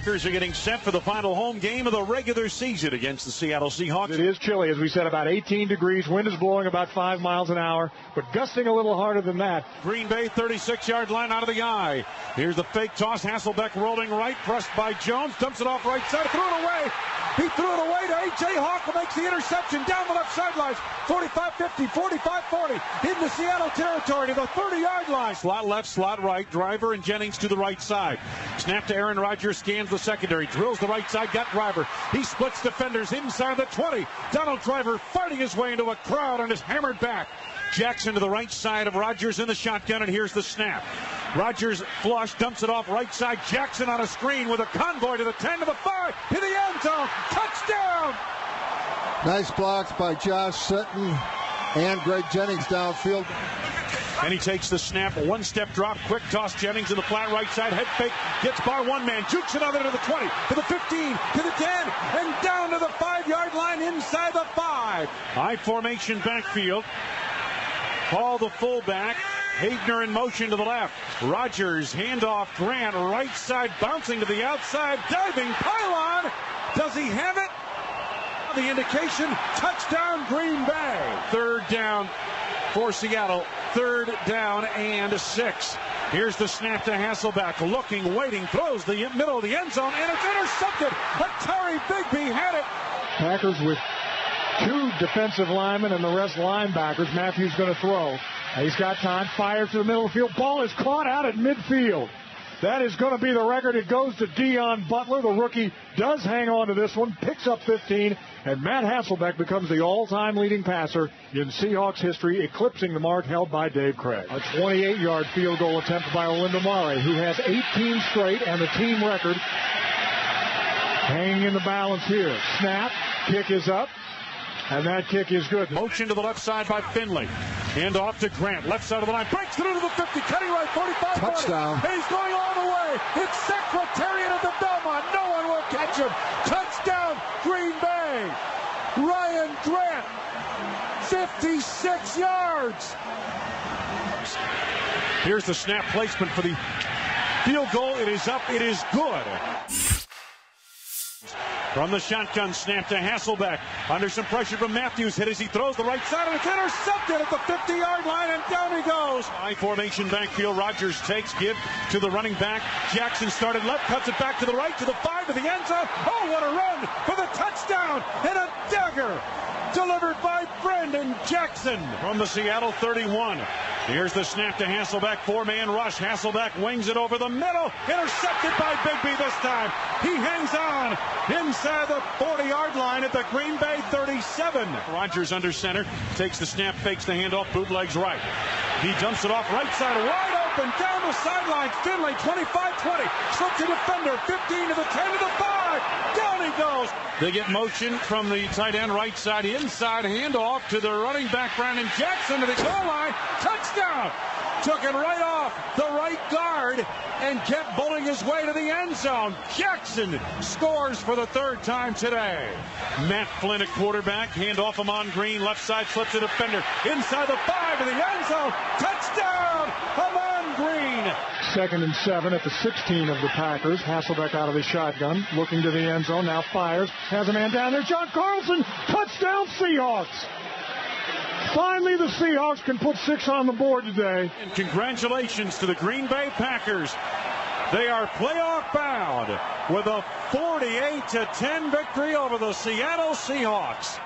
Packers are getting set for the final home game of the regular season against the Seattle Seahawks. It is chilly, as we said, about 18 degrees. Wind is blowing about 5 miles an hour, but gusting a little harder than that. Green Bay 36 yard line out of the eye. Here's the fake toss. Hasselbeck rolling right, pressed by Jones, dumps it off right side, threw it away. He threw it away to A.J. Hawk who makes the interception down the left sidelines. 45-50, 45-40 into Seattle territory to the 30-yard line. Slot left, slot right. Driver and Jennings to the right side. Snap to Aaron Rodgers, scans the secondary, drills the right side, got Driver. He splits defenders inside the 20. Donald Driver fighting his way into a crowd and is hammered back. Jackson to the right side of Rodgers in the shotgun, and here's the snap. Rodgers flush, dumps it off right side. Jackson on a screen with a convoy to the 10 to the 5 to the end zone. Touchdown! Nice blocks by Josh Sitton and Greg Jennings downfield. And he takes the snap, one step drop, quick toss Jennings in the flat right side, head fake, gets by one man, jukes another to the 20, to the 15, to the 10, and down to the five yard line inside the five. High formation backfield. Paul the fullback. Havner in motion to the left. Rodgers handoff Grant right side bouncing to the outside diving pylon. Does he have it? The indication touchdown Green Bay. Third down for Seattle. Third down and six. Here's the snap to Hasselbeck. Looking, waiting, throws the middle of the end zone, and it's intercepted. Atari Bigby had it. Packers with two defensive linemen and the rest linebackers. Matthews going to throw. He's got time. Fires to the middle of the field. Ball is caught out at midfield. That is going to be the record. It goes to Deon Butler. The rookie does hang on to this one, picks up 15, and Matt Hasselbeck becomes the all-time leading passer in Seahawks history, eclipsing the mark held by Dave Krieg. A 28-yard field goal attempt by Olindo Mare, who has 18 straight and the team record. Hanging in the balance here. Snap. Kick is up. And that kick is good. Motion to the left side by Finley. Hand off to Grant. Left side of the line. Breaks through to the 50. Cutting right. 45. Touchdown. 40. He's going all the way. It's Secretariat of the Belmont. No one will catch him. Touchdown, Green Bay. Ryan Grant. 56 yards. Here's the snap placement for the field goal. It is up. It is good. From the shotgun snap to Hasselbeck. Under some pressure from Matthews. Hit as he throws the right side, and it's intercepted at the 50 yard line, and down he goes. High formation backfield. Rodgers takes, give to the running back. Jackson started left, cuts it back to the right, to the five, to the end zone. Oh, what a run for the touchdown, and a dagger delivered by Brandon Jackson from the Seattle 31. Here's the snap to Hasselbeck. Four man rush. Hasselbeck wings it over the middle. Intercepted by Bigby this time. He hangs on inside the 40 yard line at the Green Bay 37. Rodgers under center. Takes the snap, fakes the handoff, bootlegs right. He dumps it off right side, wide open, down the sideline. Finley 25 20. Slips a defender. 15 to the 10 to the 5. Down he goes. They get motion from the tight end right side, inside handoff to the running back Brandon Jackson to the goal line. Touchdown! Took it right off the right guard and kept bowling his way to the end zone. Jackson scores for the third time today. Matt Flynn at quarterback. Hand off Ahman Green. Left side slips a defender. Inside the five to the end zone. Touchdown! Green. Second and seven at the 16 of the Packers. Hasselbeck out of the shotgun, looking to the end zone. Now fires. Has a man down there. John Carlson. Touchdown Seahawks. Finally, the Seahawks can put six on the board today. And congratulations to the Green Bay Packers. They are playoff bound with a 48 10 victory over the Seattle Seahawks.